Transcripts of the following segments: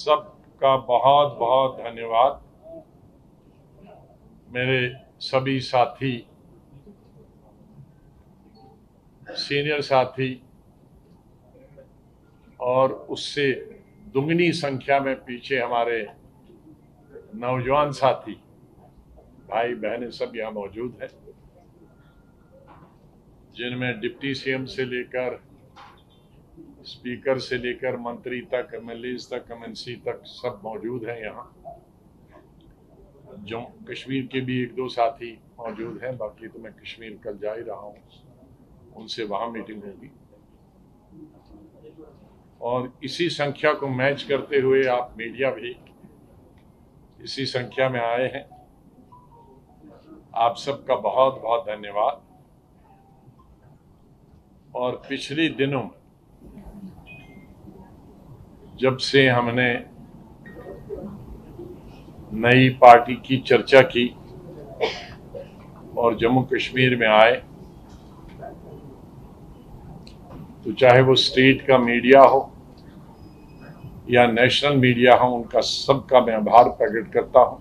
सबका बहुत बहुत धन्यवाद। मेरे सभी साथी सीनियर साथी, और उससे दुगनी संख्या में पीछे हमारे नौजवान साथी, भाई बहनें सब यहाँ मौजूद हैं, जिनमें डिप्टी सीएम से लेकर स्पीकर से लेकर मंत्री तक एमएलए तक एमएनसी तक सब मौजूद हैं यहाँ। जम्मू कश्मीर के भी एक दो साथी मौजूद हैं, बाकी तो मैं कश्मीर कल जा ही रहा हूँ। उनसे वहाँ मीटिंग होगी। और इसी संख्या को मैच करते हुए आप मीडिया भी इसी संख्या में आए हैं। आप सबका बहुत बहुत धन्यवाद। और पिछले दिनों में जब से हमने नई पार्टी की चर्चा की और जम्मू कश्मीर में आए तो चाहे वो स्टेट का मीडिया हो या नेशनल मीडिया हो, उनका सबका मैं आभार प्रकट करता हूँ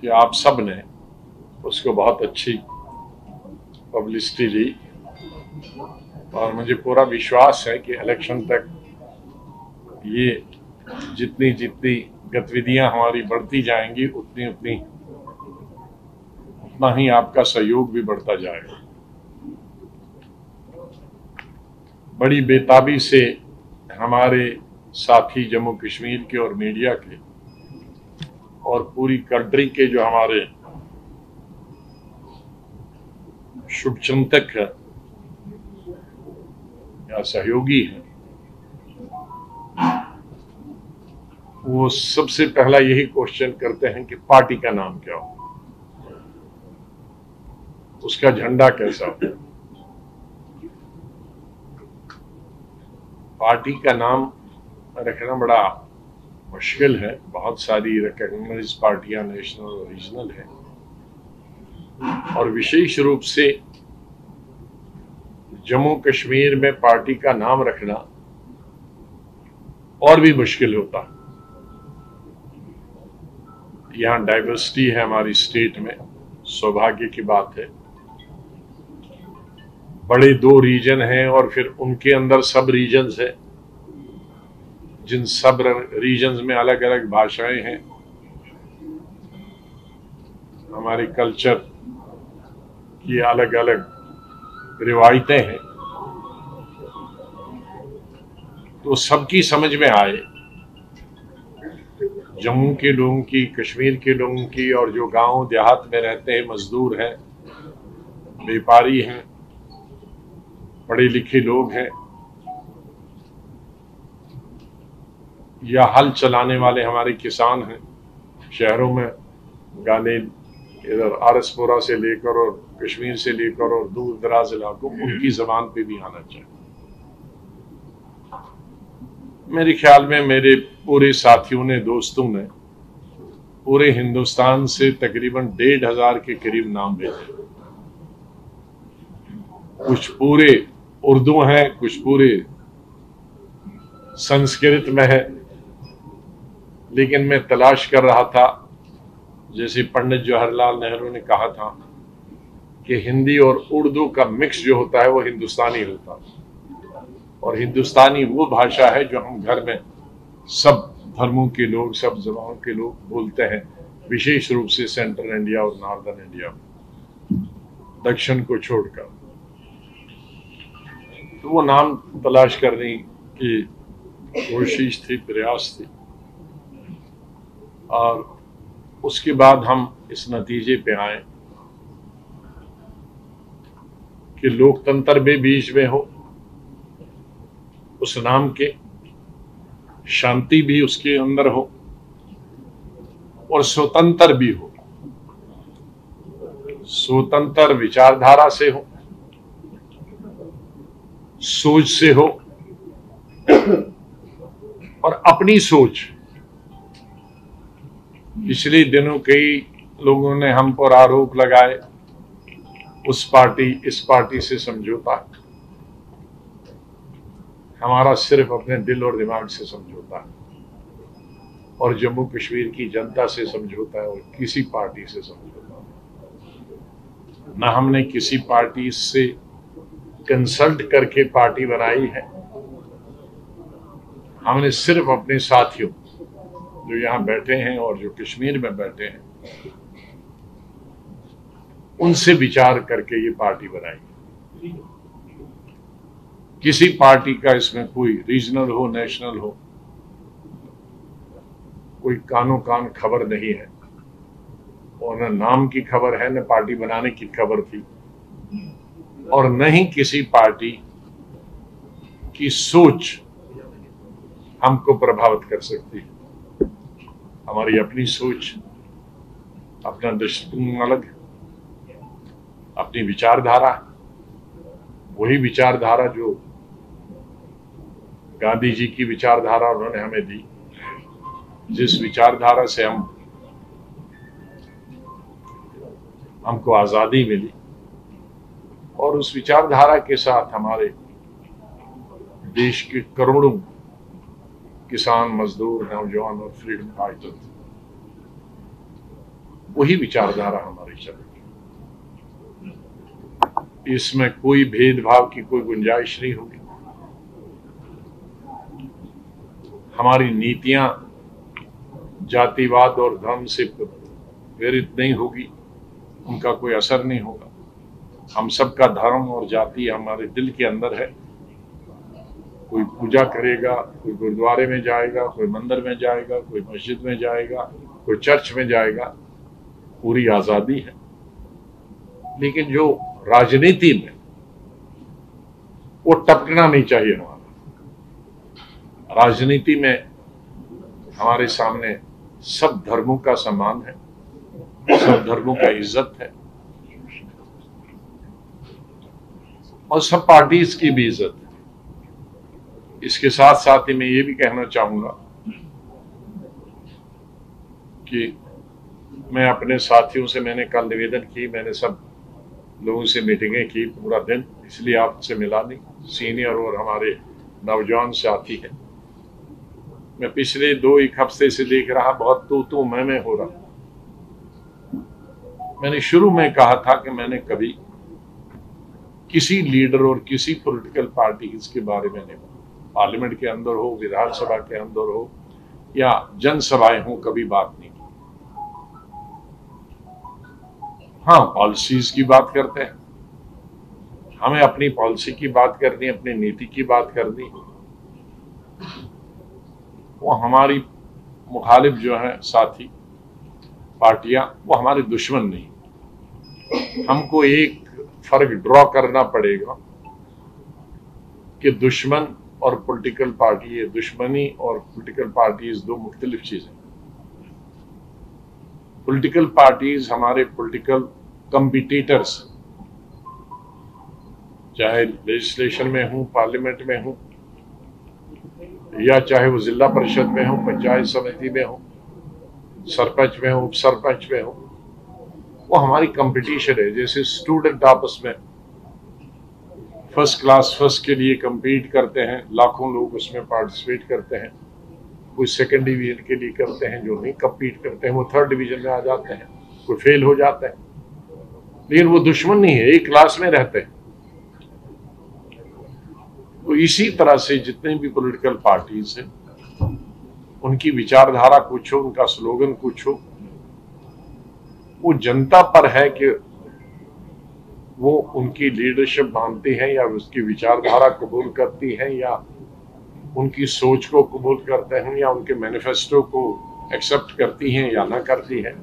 कि आप सबने उसको बहुत अच्छी पब्लिसिटी दी। और मुझे पूरा विश्वास है कि इलेक्शन तक ये जितनी जितनी गतिविधियाँ हमारी बढ़ती जाएँगी, उतनी उतनी उतना ही आपका सहयोग भी बढ़ता जाएगा। बड़ी बेताबी से हमारे साथी जम्मू कश्मीर के और मीडिया के और पूरी कंट्री के जो हमारे शुभचिंतक या सहयोगी हैं? वो सबसे पहला यही क्वेश्चन करते हैं कि पार्टी का नाम क्या हो? उसका झंडा कैसा हो? पार्टी का नाम रखना बड़ा मुश्किल है। बहुत सारी रिकग्नाइज पार्टियाँ नेशनल और रीजनल है। और विशेष रूप से जम्मू कश्मीर में पार्टी का नाम रखना और भी मुश्किल होता। यहाँ डाइवर्सिटी है हमारी स्टेट में, सौभाग्य की बात है। बड़े दो रीजन हैं और फिर उनके अंदर सब रीजन्स है। जिन सब रीजन्स में अलग अलग भाषाएँ हैं। हमारे कल्चर की अलग अलग रिवायतें हैं। तो सबकी समझ में आए। जम्मू के लोगों की, कश्मीर के लोगों की और जो गाँव देहात में रहते हैं, मजदूर हैं, व्यापारी हैं, पढ़े लिखे लोग हैं, या हल चलाने वाले हमारे किसान हैं, शहरों में गाने इधर आरसपुरा से लेकर और कश्मीर से लेकर और दूर दराज इलाकों उनकी जबान पे भी आना चाहिए। मेरे ख्याल में मेरे पूरे साथियों ने दोस्तों ने पूरे हिंदुस्तान से तकरीबन डेढ़ हज़ार के करीब नाम भेजे। कुछ पूरे उर्दू हैं कुछ पूरे संस्कृत में है लेकिन मैं तलाश कर रहा था जैसे पंडित जवाहरलाल नेहरू ने कहा था कि हिंदी और उर्दू का मिक्स जो होता है वो हिंदुस्तानी होता है। और हिंदुस्तानी वो भाषा है जो हम घर में सब धर्मों के लोग, सब जबानों के लोग बोलते हैं, विशेष रूप से सेंट्रल इंडिया और नॉर्दर्न इंडिया दक्षिण को छोड़कर। तो वो नाम तलाश करने की कोशिश थी, प्रयास थी। और उसके बाद हम इस नतीजे पे आए कि लोकतंत्र भी बीच में हो, उस नाम के शांति भी उसके अंदर हो और स्वतंत्र भी हो। स्वतंत्र विचारधारा से हो, सोच से हो और अपनी सोच। पिछले दिनों कई लोगों ने हम पर आरोप लगाए उस पार्टी, इस पार्टी से समझौता। हमारा सिर्फ़ अपने दिल और दिमाग से समझौता। है और जम्मू कश्मीर की जनता से समझौता है और किसी पार्टी से समझौता न हमने किसी पार्टी से कंसल्ट करके पार्टी बनाई है। हमने सिर्फ़ अपने साथियों, जो यहाँ बैठे हैं और जो कश्मीर में बैठे हैं उनसे विचार करके ये पार्टी बनाई किसी पार्टी का इसमें कोई रीजनल हो, नेशनल हो, कोई कानो कान खबर नहीं है। और न नाम की खबर है, न पार्टी बनाने की खबर थी। और न ही किसी पार्टी की सोच हमको प्रभावित कर सकती है। हमारी अपनी सोच, अपना दृष्टिकोण अलग अपनी विचारधारा, वही विचारधारा जो गांधी जी की विचारधारा उन्होंने हमें दी, जिस विचारधारा से हम, हमको आज़ादी मिली और उस विचारधारा के साथ हमारे देश के करोड़ों किसान, मजदूर, नौजवान और फ्रीडम फाइटर, वही विचारधारा हमारी चलेगी इसमें कोई भेदभाव की कोई गुंजाइश नहीं होगी। हमारी नीतियाँ जातिवाद और धर्म से प्रेरित नहीं होगी, उनका कोई असर नहीं होगा। हम सबका धर्म और जाति हमारे दिल के अंदर है। कोई पूजा करेगा, कोई गुरुद्वारे में जाएगा, कोई मंदिर में जाएगा, कोई मस्जिद में जाएगा, कोई चर्च में जाएगा, पूरी आज़ादी है। लेकिन जो राजनीति में, वो टपकना नहीं चाहिए हमारा। राजनीति में हमारे सामने सब धर्मों का सम्मान है, सब धर्मों का इज़्ज़त है, और सब पार्टीज़ की भी इज़्ज़त है। इसके साथ साथ ही मैं ये भी कहना चाहूँगा कि मैं अपने साथियों से, मैंने कल निवेदन की, मैंने सब लोगों से मीटिंगें की पूरा दिन, इसलिए आपसे मिला नहीं सीनियर और हमारे नौजवान साथी हैं। मैं पिछले दो एक हफ़्ते से देख रहा, बहुत तो तू मैं मैं हो रहा। मैंने शुरू में कहा था कि मैंने कभी किसी लीडर और किसी पॉलिटिकल पार्टी के बारे में नहीं पार्लियामेंट के अंदर हो, विधानसभा के अंदर हो, या जनसभाएँ हो, कभी बात नहीं। हाँ पॉलिसीज़ की बात करते हैं। हमें अपनी पॉलिसी की बात करनी, अपनी नीति की बात करनी। वो हमारी मुखालिफ जो है, साथी, पार्टियाँ, वो हमारे दुश्मन नहीं। हमको एक फ़र्क ड्रॉ करना पड़ेगा कि दुश्मन और पॉलिटिकल पार्टी है दुश्मनी और पॉलिटिकल पार्टीज़ दो मुख्तलिफ़ चीज़ें पॉलिटिकल पार्टीज़ हमारे पॉलिटिकल कंपिटिटर्स चाहे लेजिस्लेशन में हूँ पार्लियामेंट में हूँ, या चाहे वो जिला परिषद में हो, पंचायत समिति में हो, सरपंच में हो उप सरपंच में हो, वो हमारी कंपटीशन है। जैसे स्टूडेंट आपस में फ़र्स्ट क्लास फ़र्स्ट के लिए compete करते हैं, लाखों लोग उसमें पार्टिसिपेट करते हैं। कोई सेकंड डिवीज़न के लिए करते हैं, जो नहीं कम्पीट करते हैं, वो थर्ड डिवीज़न में आ जाते हैं, कोई फेल हो जाता है। लेकिन वो दुश्मन नहीं है, एक क्लास में रहते हैं। तो इसी तरह से जितने भी पॉलिटिकल पार्टीज़ हैं, उनकी विचारधारा कुछ हो उनका स्लोगन कुछ हो वो जनता पर है कि वो उनकी लीडरशिप मानती हैं या उसकी विचारधारा कबूल करती हैं या उनकी सोच को कबूल करते हैं या उनके मैनिफेस्टो को एक्सेप्ट करती हैं या ना करती हैं,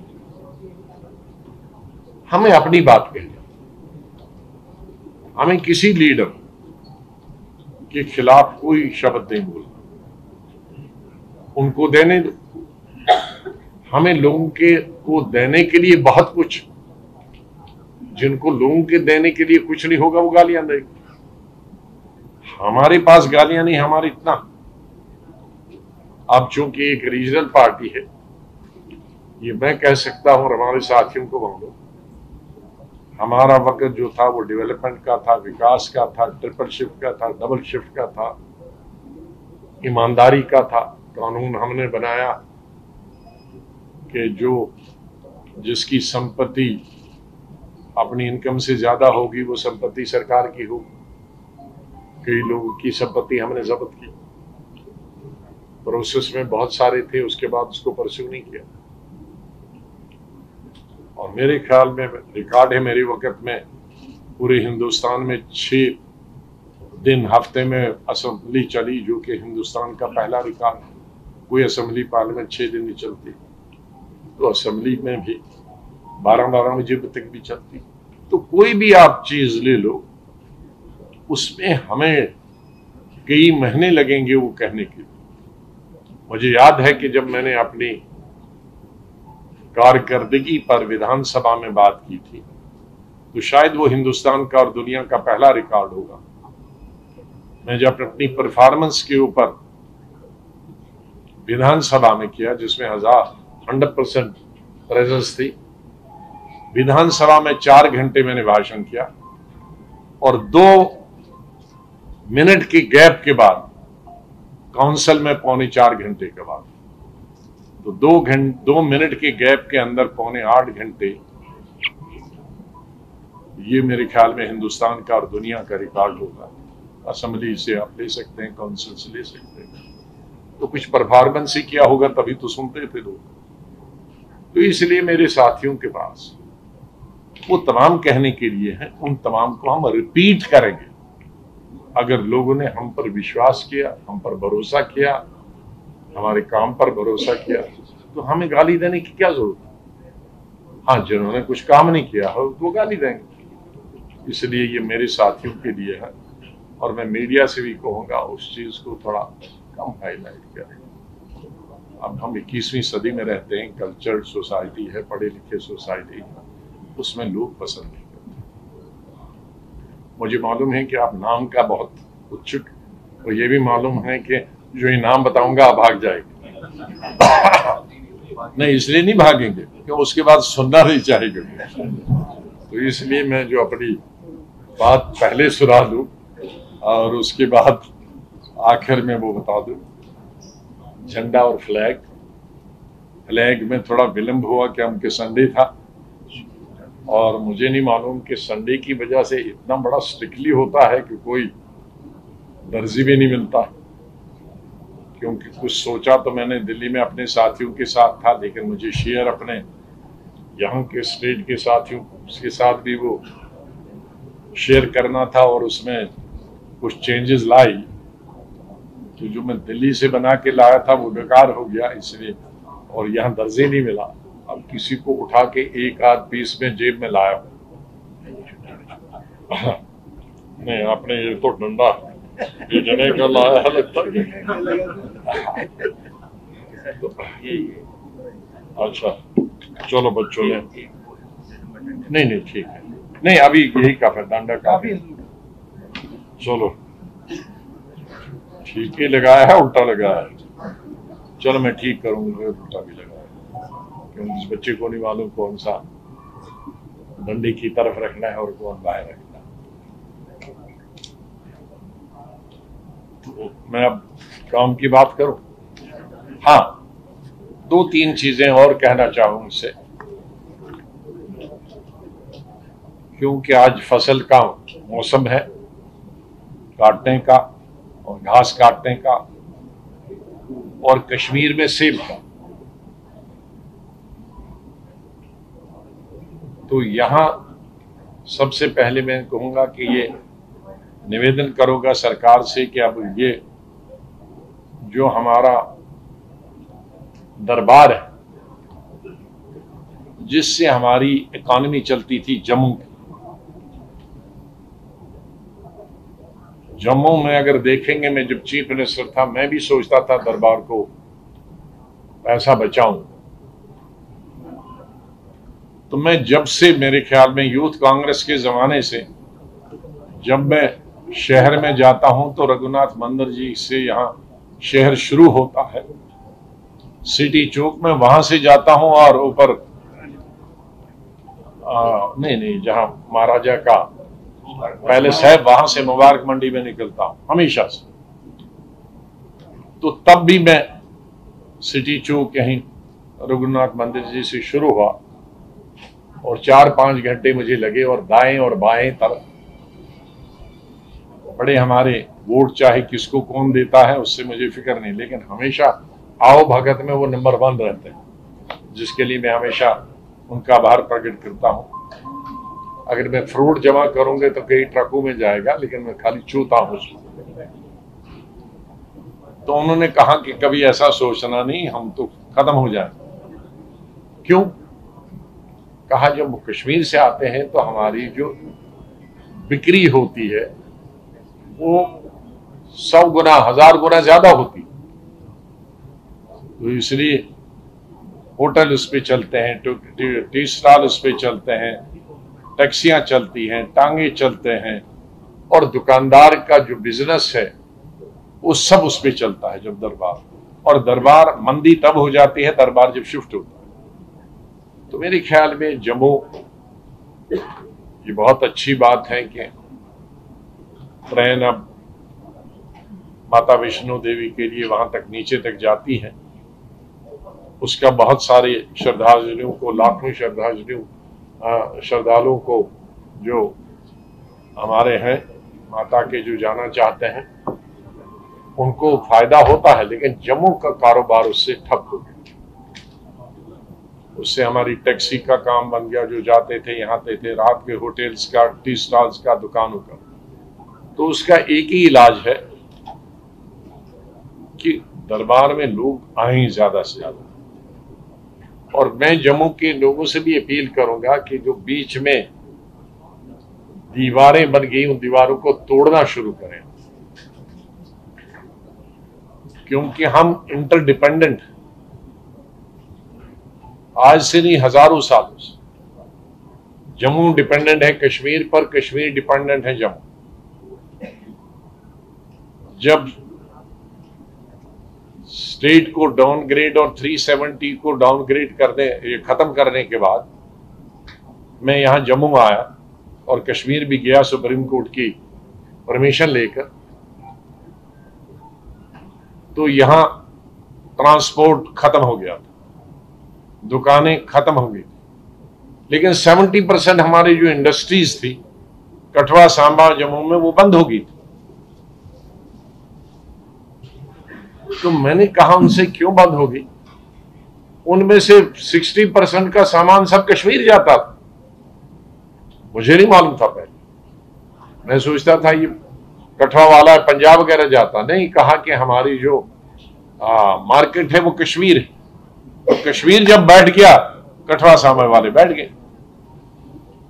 हमें अपनी बात कहनी हमें किसी लीडर के खिलाफ कोई शब्द नहीं बोलना। उनको देने दो। हमें लोगों के, को देने के लिए बहुत कुछ। जिनको लोगों के देने के लिए कुछ नहीं होगा, वो गालियाँ देंगे। हमारे पास गालियाँ नहीं, हमारे इतना। अब चूँकि एक रीजनल पार्टी है, ये मैं कह सकता हूँ हमारे साथियों को बोलो हमारा वक्त जो था वो डेवलपमेंट का था, विकास का था ट्रिपल शिफ्ट का था डबल शिफ्ट का था, ईमानदारी का था, कानून हमने बनाया कि जो जिसकी संपत्ति अपनी इनकम से ज़्यादा होगी, वो संपत्ति सरकार की होगी। कई लोगों की संपत्ति हमने जब्त की। प्रोसेस में बहुत सारे थे, उसके बाद उसको परस्यू नहीं किया। और मेरे ख्याल में रिकॉर्ड है मेरे वक्त में, पूरे हिंदुस्तान में छह दिन हफ़्ते में असेंबली चली, जो कि हिंदुस्तान का पहला रिकॉर्ड कोई असेंबली पार्लियामेंट छह दिन नहीं चलती। तो असेंबली में भी बारह बारह बजे तक भी चलती। तो कोई भी आप चीज़ ले लो उसमें हमें कई महीने लगेंगे वो कहने के लिए। मुझे याद है कि जब मैंने अपनी कारकर्दगी पर विधानसभा में बात की थी तो शायद वो हिंदुस्तान का और दुनिया का पहला रिकॉर्ड होगा। मैं जब अपनी परफॉर्मेंस के ऊपर विधानसभा में किया, जिसमें हज़ार हंड्रेड परसेंट प्रेजेंस थी, विधानसभा में चार घंटे मैंने भाषण किया और दो मिनट की गैप के बाद काउंसिल में पौने चार घंटे के बाद। तो दो घंटे दो मिनट के गैप के अंदर पौने आठ घंटे, ये मेरे ख्याल में हिंदुस्तान का और दुनिया का रिकॉर्ड होगा। असेंबली से आप ले सकते हैं काउंसिल से ले सकते हैं। तो कुछ परफॉर्मेंस ही किया होगा, तभी तो सुनते थे लोग। तो इसलिए मेरे साथियों के पास, वो तमाम कहने के लिए हैं, उन तमाम को हम रिपीट करेंगे। अगर लोगों ने हम पर विश्वास किया, हम पर भरोसा किया, हमारे काम पर भरोसा किया तो हमें गाली देने की क्या ज़रूरत है? हाँ जिन्होंने कुछ काम नहीं किया हो तो गाली देंगे। इसलिए ये मेरे साथियों के लिए है और मैं मीडिया से भी कहूँगा, उस चीज़ को थोड़ा कम हाईलाइट करें। अब हम इक्कीसवीं सदी में रहते हैं कल्चर्ड सोसाइटी है पढ़े लिखे सोसाइटी है, उसमें लोग पसंद नहीं मुझे मालूम है कि आप नाम का बहुत उत्सुक और ये भी मालूम है कि जो ये नाम बताऊँगा आप भाग जाएँगे। नहीं इसलिए नहीं भागेंगे क्योंकि उसके बाद सुनना नहीं चाहेंगे। तो इसलिए मैं जो अपनी बात पहले सुना दू और उसके बाद आखिर में वो बता दू झंडा और फ्लैग। फ्लैग में थोड़ा विलंब हुआ कि हम के संडे था और मुझे नहीं मालूम कि संडे की वजह से इतना बड़ा स्ट्रिक्टली होता है कि कोई दर्जी भी नहीं मिलता। क्योंकि कुछ सोचा तो मैंने दिल्ली में अपने साथियों के साथ था, लेकिन मुझे शेयर अपने यहाँ के स्टेट के साथियों के साथ भी वो शेयर करना था और उसमें कुछ चेंजेस लाई। तो जो मैं दिल्ली से बना के लाया था वो बेकार हो गया, इसलिए और यहाँ दर्जे नहीं मिला। अब किसी को उठा के एक आध पीस में जेब में लाया नहीं आपने ये तो डंडा ये जने का लाया है लगता है। तो, अच्छा चलो बच्चों ने। नहीं नहीं ठीक है। नहीं अभी यही काफ़ी डंडा काफ़ी चलो। ठीक ही लगाया है उल्टा लगाया है। चलो मैं ठीक करूँगा उल्टा भी लगाया उस बच्चे को नहीं मालूम कौन सा डंडी की तरफ़ रखना है और कौन बाहर रखना है। तो मैं अब काम की बात करूँ? हाँ दो तीन चीज़ें और कहना चाहूँ इससे क्योंकि आज फ़सल का मौसम है, काटने का और घास काटने का और कश्मीर में सेब का। तो यहाँ सबसे पहले मैं कहूँगा कि ये निवेदन करूँगा सरकार से कि अब ये जो हमारा दरबार है, जिससे हमारी इकॉनमी चलती थी जम्मू की। जम्मू में अगर देखेंगे, मैं जब चीफ मिनिस्टर था, मैं भी सोचता था दरबार को पैसा बचाऊं। तो मैं जब से मेरे ख्याल में यूथ कांग्रेस के जमाने से जब मैं शहर में जाता हूँ तो रघुनाथ मंदिर जी से यहाँ शहर शुरू होता है। सिटी चौक में वहाँ से जाता हूँ और ऊपर नहीं नहीं, जहाँ महाराजा का पैलेस है, वहाँ से मुबारक मंडी में निकलता हूँ, हमेशा से। तो तब भी मैं सिटी चौक कहीं रघुनाथ मंदिर जी से शुरू हुआ। और चार पाँच घंटे मुझे लगे और दाएँ और बाएँ तरफ़ बड़े हमारे वोट चाहे किसको कौन देता है, उससे मुझे फ़िक्र नहीं, लेकिन हमेशा आओ भगत में वो नंबर वन रहते हैं, जिसके लिए मैं हमेशा उनका आभार प्रकट करता हूँ। अगर मैं फ्रूट जमा करूँगे तो कई ट्रकों में जाएगा, लेकिन मैं खाली चूता हूँ उसको तो उन्होंने कहा कि कभी ऐसा सोचना नहीं, हम तो खत्म हो जाए। क्यों? कहा, जब कश्मीर से आते हैं तो हमारी जो बिक्री होती है, वो सौ गुना, हज़ार गुना ज़्यादा होती तो इसलिए होटल उस पर चलते हैं, टी स्टॉल उस पर चलते हैं, टैक्सियाँ चलती हैं, टांगे चलते हैं, और दुकानदार का जो बिज़नेस है, वो सब उस पर चलता है, जब दरबार। और दरबार मंदी तब हो जाती है, दरबार जब शिफ्ट होता है। तो मेरे ख्याल में जम्मू, ये बहुत अच्छी बात है कि ट्रेन अब माता वैष्णो देवी के लिए वहाँ तक नीचे तक जाती है। उसका बहुत सारे श्रद्धालुओं को, लाखों श्रद्धालुओं श्रद्धालुओं को जो हमारे हैं, माता के जो जाना चाहते हैं, उनको फ़ायदा होता है, लेकिन जम्मू का कारोबार उससे ठप हो गया। उससे हमारी टैक्सी का काम बन गया, जो जाते थे यहाँ आते थे, रात के होटल्स का, टी स्टॉल्स का, दुकानों का। तो उसका एक ही इलाज है कि दरबार में लोग आए ज़्यादा से ज़्यादा। और मैं जम्मू के लोगों से भी अपील करूँगा कि जो बीच में दीवारें बन गई, उन दीवारों को तोड़ना शुरू करें। क्योंकि हम इंटरडिपेंडेंट आज से नहीं, हज़ारों सालों से। जम्मू डिपेंडेंट है कश्मीर पर, कश्मीर डिपेंडेंट है जम्मू। जब स्टेट को डाउनग्रेड और 370 को डाउनग्रेड करने, ये खत्म करने के बाद, मैं यहाँ जम्मू आया और कश्मीर भी गया सुप्रीम कोर्ट की परमिशन लेकर। तो यहाँ ट्रांसपोर्ट खत्म हो गया था। दुकानें खत्म हो गई लेकिन 70 परसेंट हमारी जो इंडस्ट्रीज़ थी कठवा सांबा जम्मू में वो बंद हो गई थी। तो मैंने कहा उनसे क्यों बंद होगी उनमें से 60 परसेंट का सामान सब कश्मीर जाता था। मुझे नहीं मालूम था पहले। मैं सोचता था ये कठवा वाला पंजाब वगैरह जाता। नहीं कहा कि हमारी जो आ, मार्केट है वो कश्मीर है। तो कश्मीर जब बैठ गया, कठवा सामे वाले बैठ गए।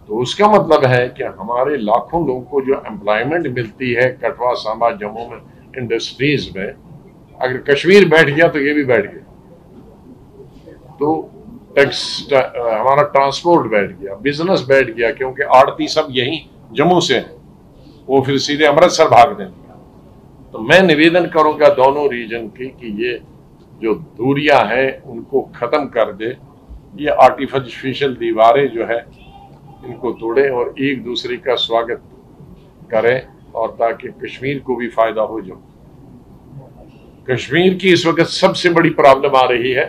तो उसका मतलब है कि हमारे लाखों लोगों को जो एम्प्लॉयमेंट मिलती है कठवा सामा जम्मू में इंडस्ट्रीज़ में, अगर कश्मीर बैठ गया तो ये भी बैठ गया। तो टैक्स हमारा ट्रांसपोर्ट बैठ गया बिज़नेस बैठ गया, क्योंकि आड़ती सब यही जम्मू से है। वो फिर सीधे अमृतसर भाग देंगे। तो मैं निवेदन करूँगा दोनों रीजन की कि ये जो दूरियाँ हैं, उनको खत्म कर दे। ये आर्टिफिशियल दीवारें जो है, इनको तोड़े और एक दूसरे का स्वागत करें और ताकि कश्मीर को भी फ़ायदा हो जाए। कश्मीर की इस वक्त सबसे बड़ी प्रॉब्लम आ रही है,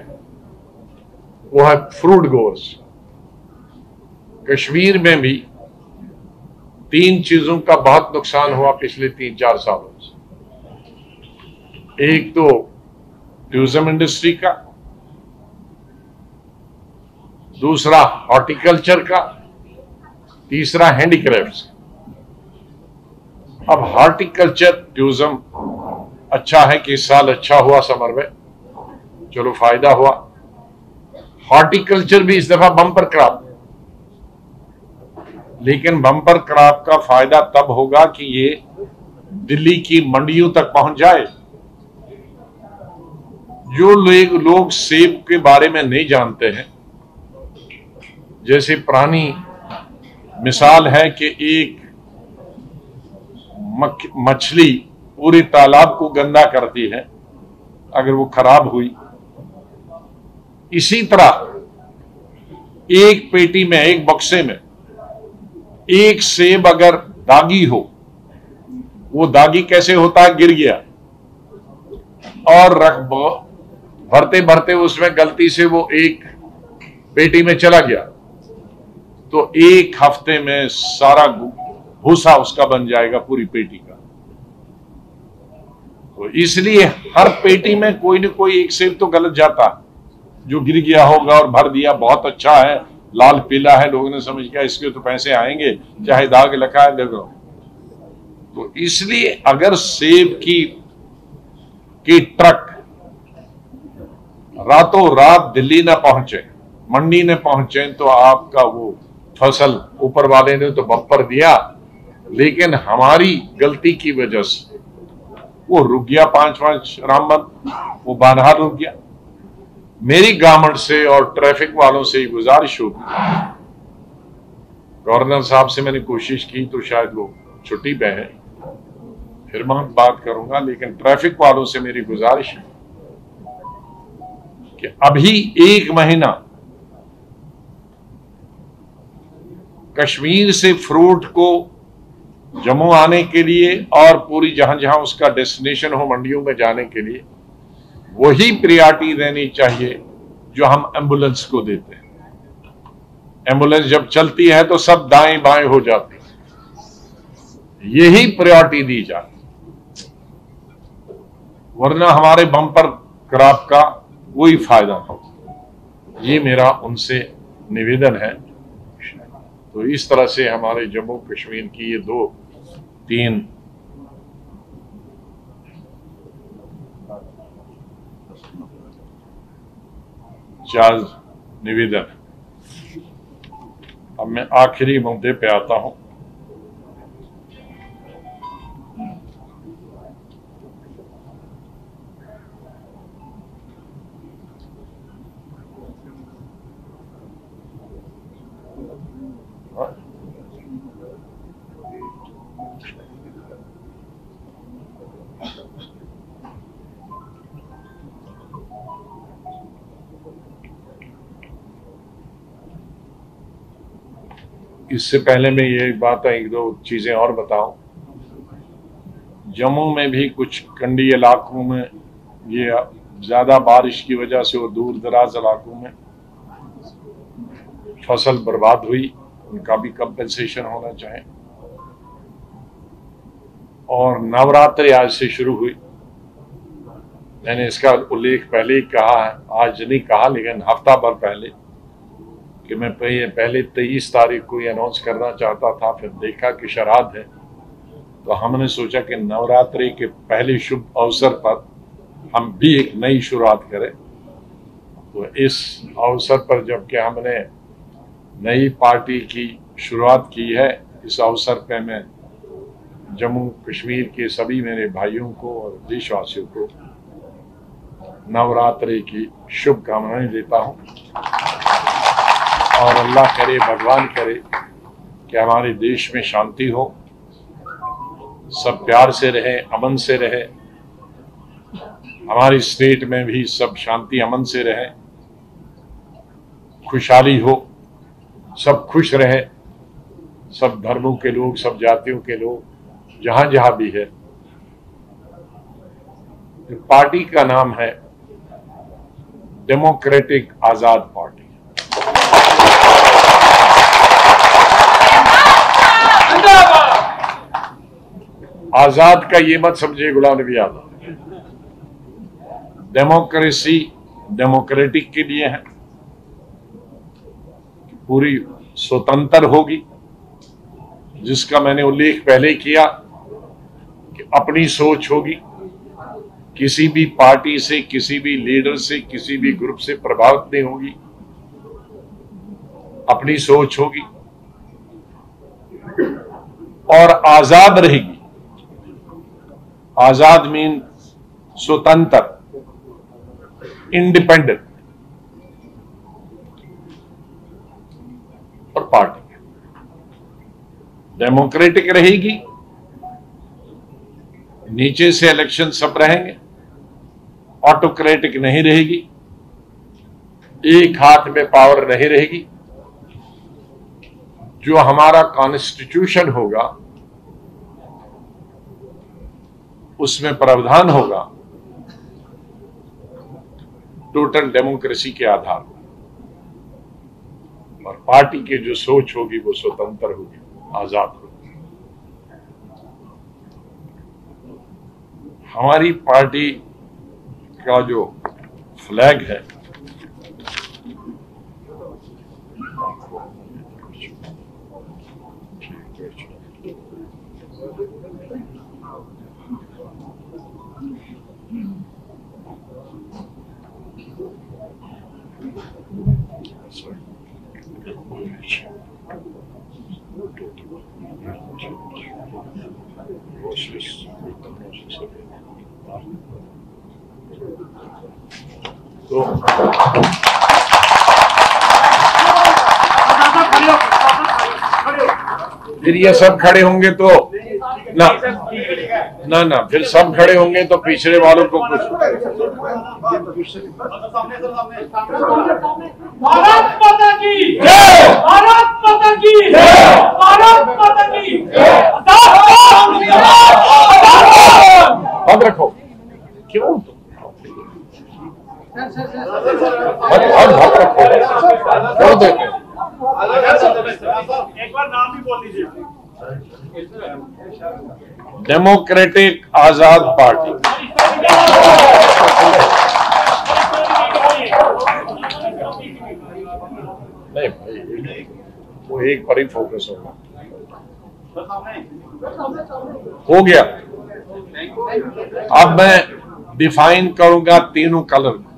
वो है फ्रूट गोर्स कश्मीर में भी तीन चीज़ों का बहुत नुकसान हुआ पिछले तीन चार सालों से। एक तो टूरिज़्म इंडस्ट्री का, दूसरा हॉर्टिकल्चर का, तीसरा हैंडीक्राफ्ट अब हॉर्टिकल्चर टूरिज़्म अच्छा है कि इस साल अच्छा हुआ समर में। चलो फ़ायदा हुआ। हॉर्टिकल्चर भी इस दफ़ा बम्पर क्रॉप लेकिन बम्पर क्रॉप का फ़ायदा तब होगा कि ये दिल्ली की मंडियों तक पहुँच जाए। जो लोग सेब के बारे में नहीं जानते हैं, जैसे पुरानी मिसाल है कि एक मछली पूरे तालाब को गंदा करती है, अगर वो खराब हुई। इसी तरह, एक पेटी में, एक बक्से में, एक सेब अगर दागी हो, वो दागी कैसे होता है? गिर गया। और रख भरते भरते उसमें गलती से वो एक पेटी में चला गया। तो एक हफ़्ते में सारा भूसा उसका बन जाएगा पूरी पेटी का। तो इसलिए हर पेटी में कोई ना कोई एक सेब तो गलत जाता जो गिर गया होगा और भर दिया, बहुत अच्छा है, लाल पीला है, लोगों ने समझ गया इसके तो पैसे आएँगे, चाहे दाग लिखा है देखो। तो इसलिए अगर सेब की की ट्रक रातों रात दिल्ली न पहुँचे, मंडी न पहुँचे तो आपका वो फ़सल ऊपर वाले ने तो बम्पर दिया, लेकिन हमारी गलती की वजह से वो रुक गया पाँच पाँच रामबन वो बानहा रुक गया। मेरी गवर्नमेंट से और ट्रैफ़िक वालों से गुजारिश होगी। गवर्नर साहब से मैंने कोशिश की तो शायद वो छुट्टी पे है, फिर मैं बात करूँगा, लेकिन ट्रैफ़िक वालों से मेरी गुजारिश है। कि अभी एक महीना। कश्मीर से फ्रूट को जम्मू आने के लिए और पूरी जहाँ जहाँ उसका डेस्टिनेशन हो मंडियों में जाने के लिए, वही प्रियारिटी देनी चाहिए जो हम एंबुलेंस को देते हैं। एंबुलेंस जब चलती है तो सब दाएँ बाएँ हो जाती है। यही प्रायोरिटी दी जाती वरना हमारे बम्पर क्रॉप का कोई फ़ायदा हो। ये मेरा उनसे निवेदन है। तो इस तरह से हमारे जम्मू कश्मीर की ये दो, तीन चार निवेदन। अब मैं आखिरी मुद्दे पे आता हूँ। इससे पहले मैं ये बात एक दो चीज़ें और बताऊँ। जम्मू में भी कुछ कंडी इलाकों में ये ज़्यादा बारिश की वजह से और दूर दराज इलाकों में फ़सल बर्बाद हुई, उनका भी कंपेंसेशन होना चाहिए। और नवरात्रि आज से शुरू हुई। मैंने इसका उल्लेख पहले ही कहा है, आज नहीं कहा, लेकिन हफ़्ता भर पहले। कि मैं पहले पहले तेईस तारीख को ये अनाउंस करना चाहता था, फिर देखा कि शराध है। तो हमने सोचा कि नवरात्रि के पहले शुभ अवसर पर हम भी एक नई शुरुआत करें। तो इस अवसर पर जबकि हमने नई पार्टी की शुरुआत की है, इस अवसर पर मैं जम्मू कश्मीर के सभी मेरे भाइयों को और देशवासियों को नवरात्रि की शुभकामनाएँ देता हूँ। और अल्लाह करे, भगवान करे कि हमारे देश में शांति हो। सब प्यार से रहे, अमन से रहे। हमारी स्टेट में भी सब शांति, अमन से रहे। खुशहाली हो, सब खुश रहे। सब धर्मों के लोग, सब जातियों के लोग जहाँ जहाँ भी है। पार्टी का नाम है डेमोक्रेटिक आज़ाद पार्टी आज़ाद का ये मत समझिए गुलाम नबी आज़ाद। डेमोक्रेसी डेमोक्रेटिक के लिए है। पूरी स्वतंत्र होगी, जिसका मैंने उल्लेख पहले किया कि अपनी सोच होगी। किसी भी पार्टी से, किसी भी लीडर से, किसी भी ग्रुप से प्रभावित नहीं होगी। अपनी सोच होगी। और आज़ाद रहेगी। आज़ाद मीन स्वतंत्र इंडिपेंडेंट और पार्टी डेमोक्रेटिक रहेगी, नीचे से इलेक्शन सब रहेंगे ऑटोक्रेटिक नहीं रहेगी, एक हाथ में पावर नहीं रहेगी। जो हमारा कॉन्स्टिट्यूशन होगा उसमें प्रावधान होगा। टोटल डेमोक्रेसी के आधार पर। और पार्टी की जो सोच होगी, वो स्वतंत्र होगी, आज़ाद होगी। हमारी पार्टी का जो फ्लैग है तो फिर ये सब खड़े होंगे तो ना ना ना फिर सब खड़े होंगे तो पिछड़े वालों को कुछ। भारत माता की। जय! भारत माता की। जय! भारत माता की। बंद रखो। क्यों? रखो। Democratic Azad party. नहीं, भाई, वो एक पर ही फोकस होगा। हो गया। अब मैं डिफाइन करूँगा तीनों कलर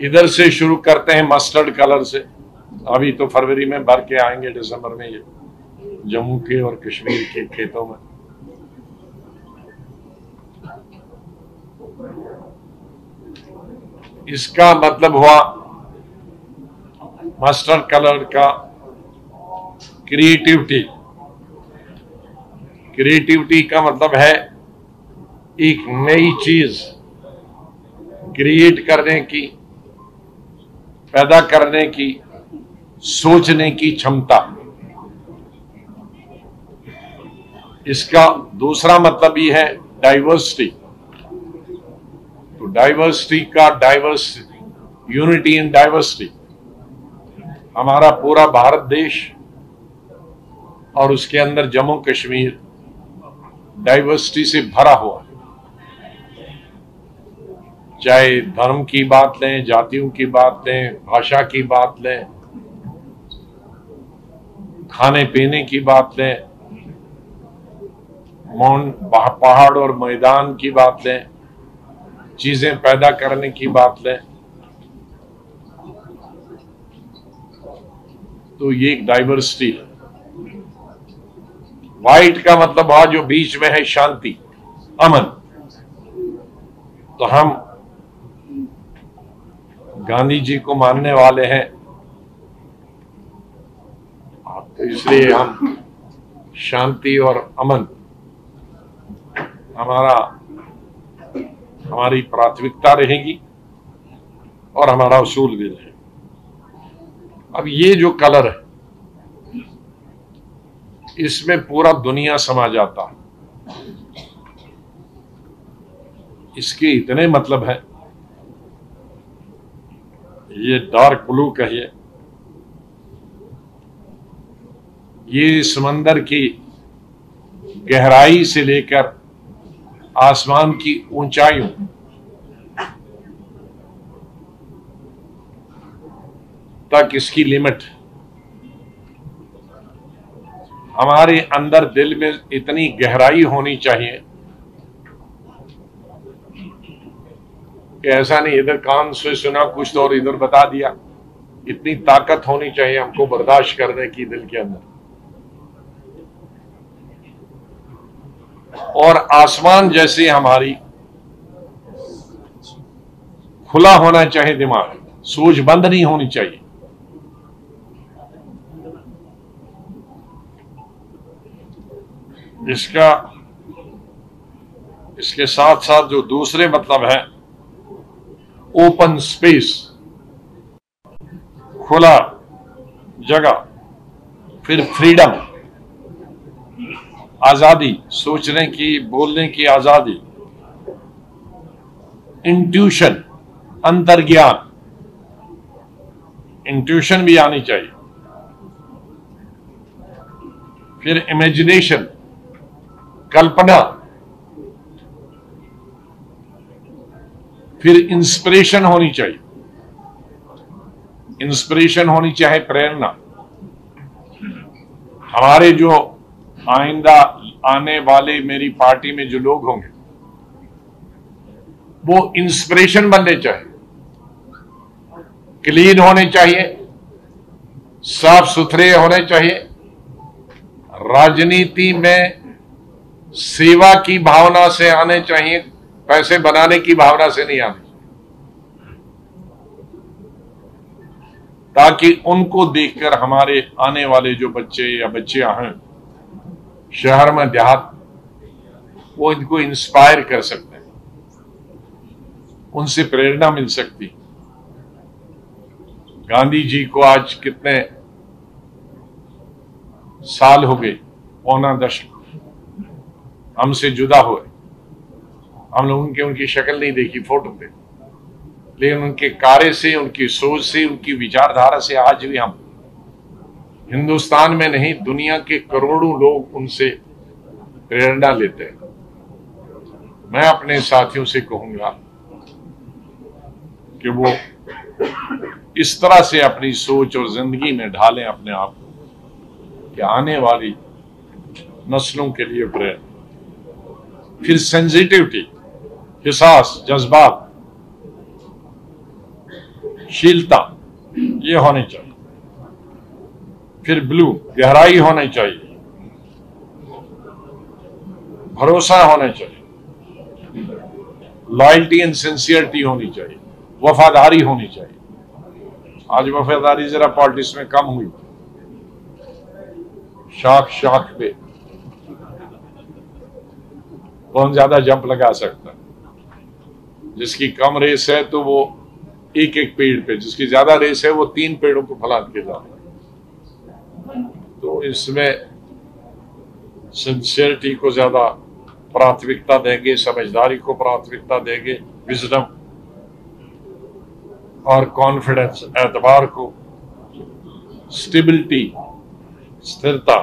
इधर से शुरू करते हैं मस्टर्ड कलर से। अभी तो फरवरी में भर के आएँगे दिसंबर में ये, जम्मू के और कश्मीर के खेतों में। इसका मतलब हुआ मास्टर कलर का क्रिएटिविटी। क्रिएटिविटी का मतलब है एक नई चीज़ क्रिएट करने की, पैदा करने की, सोचने की क्षमता। इसका दूसरा मतलब ये है डाइवर्सिटी तो डाइवर्सिटी का डाइवर्सिटी यूनिटी इन डाइवर्सिटी हमारा पूरा भारत देश और उसके अंदर जम्मू कश्मीर डाइवर्सिटी से भरा हुआ है। चाहे धर्म की बात लें, जातियों की बात लें, भाषा की बात लें, खाने पीने की बात लें, मौन, पहाड़ और मैदान की बात लें चीज़ें पैदा करने की बात लें तो ये एक डाइवर्सिटी है। वाइट का मतलब हुआ जो बीच में है शांति, अमन। तो हम गांधी जी को मानने वाले हैं। तो इसलिए हम शांति और अमन। हमारा हमारी प्राथमिकता रहेगी और हमारा उसूल भी रहेगा अब ये जो कलर है, इसमें पूरा दुनिया समा जाता है। इसके इतने मतलब है। ये डार्क ब्लू कहिए। ये समंदर की गहराई से लेकर आसमान की ऊंचाइयों। तक इसकी लिमिट। हमारे अंदर दिल में इतनी गहराई होनी चाहिए कि ऐसा नहीं, इधर कान से सुना कुछ तो और इधर बता दिया। इतनी ताकत होनी चाहिए हमको बर्दाश्त करने की दिल के अंदर। और आसमान जैसे हमारी खुला होना चाहिए दिमाग। सोच बंद नहीं होनी चाहिए। इसका, इसके साथ साथ जो दूसरे मतलब है, ओपन स्पेस, खुला जगह, फिर फ्रीडम। आज़ादी, सोचने की, बोलने की आज़ादी। इंट्यूशन अंतर्ज्ञान। इंट्यूशन भी आनी चाहिए। फिर इमेजिनेशन कल्पना। फिर इंस्पिरेशन होनी चाहिए। इंस्पिरेशन होनी चाहिए प्रेरणा। हमारे जो आइंदा आने वाले मेरी पार्टी में जो लोग होंगे, वो इंस्पिरेशन बनने चाहिए। क्लीन होने चाहिए साफ़ सुथरे होने चाहिए। राजनीति में सेवा की भावना से आने चाहिए, पैसे बनाने की भावना से नहीं आने ताकि उनको देखकर हमारे आने वाले जो बच्चे या बच्चियाँ हैं शहर में देहात, वो इनको इंस्पायर कर सकते हैं। उनसे प्रेरणा मिल सकती गांधी जी को आज कितने साल हो गए, पौना दशक हमसे जुदा हुए। हम लोग उनके, उनकी शक्ल नहीं देखी फ़ोटो पे। लेकिन उनके कार्य से, उनकी सोच से, उनकी विचारधारा से आज भी हम हिंदुस्तान में नहीं, दुनिया के करोड़ों लोग उनसे प्रेरणा लेते हैं। मैं अपने साथियों से कहूँगा कि वो इस तरह से अपनी सोच और ज़िंदगी में ढालें अपने आप को कि आने वाली नस्लों के लिए प्रेरणा। फिर सेंसिटिविटी हिसास, जज्बात, शीलता, ये होनी चाहिए। फिर ब्लू, गहराई होनी चाहिए। भरोसा होना चाहिए। लॉयल्टी एंड सिंसियरिटी होनी चाहिए। वफादारी होनी चाहिए। आज वफादारी जरा पॉलिटिक्स में कम हुई। शाख शाख पे। कौन ज़्यादा जंप लगा सकता। जिसकी कम रेस है तो वो एक एक पेड़ पे, जिसकी ज़्यादा रेस है वो तीन पेड़ों को फलाद के जा इसमें सिंसियरिटी को ज़्यादा प्राथमिकता देंगे, समझदारी को प्राथमिकता देंगे विजडम और कॉन्फिडेंस एतबार को स्टेबिलिटी स्थिरता,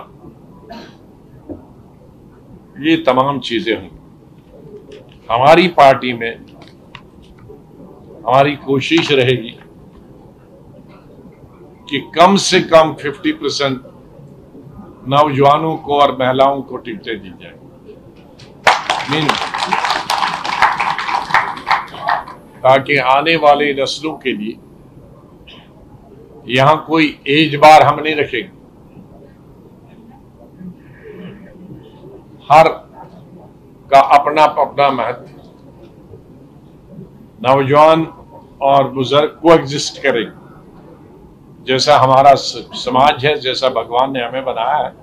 ये तमाम चीज़ें होंगी। हमारी पार्टी में हमारी कोशिश रहेगी कि कम से कम 50 परसेंट नौजवानों को और महिलाओं को टिकटें दी जाए मीन। ताकि आने वाले नस्लों के लिए यहाँ कोई एज बार हम नहीं रखेंगे। हर का अपना अपना महत्व। नौजवान और बुज़ुर्ग को एग्जिस्ट करेंगे। जैसा हमारा समाज है, जैसा भगवान ने हमें बनाया है,